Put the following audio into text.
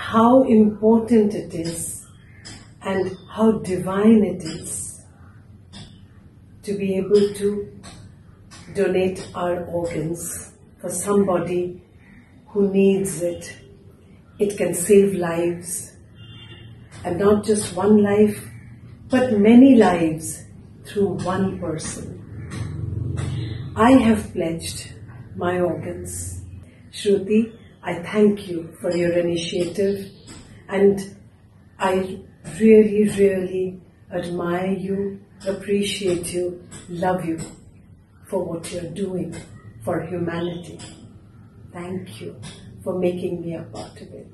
how important it is and how divine it is to be able to donate our organs for somebody who needs it. It can save lives and not just one life, but many lives through one person. I have pledged my organs. Shruti, I thank you for your initiative and I really, really admire you, appreciate you, love you for what you're doing for humanity. Thank you for making me a part of it.